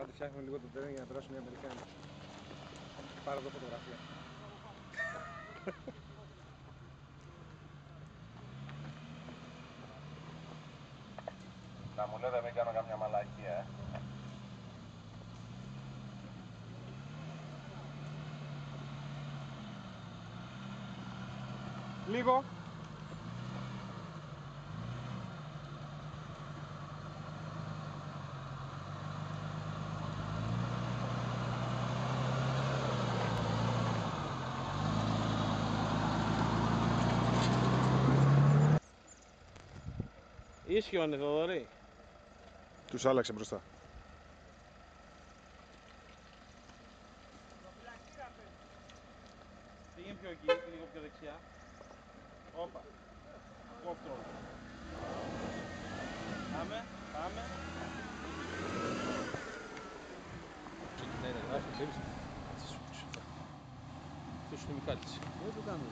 Άντε φτιάχνουμε λίγο το τρένο για να περάσουν οι Αμερικάνοι. Πάρω εδώ φωτογραφία. Να μου λέτε μην κάνω καμιά μαλακία, ε. Λίγο. Ίσχυον Θοδωρή. Τους άλλαξε μπροστά. Πήγαινε πιο εκεί, λίγο πιο δεξιά. Όπα. Κόφτρο. Πάμε, πάμε. Ξεκινάει να γράφει, ξέρεις. Αυτό είναι η κάλυψη. Δεν το κάνω.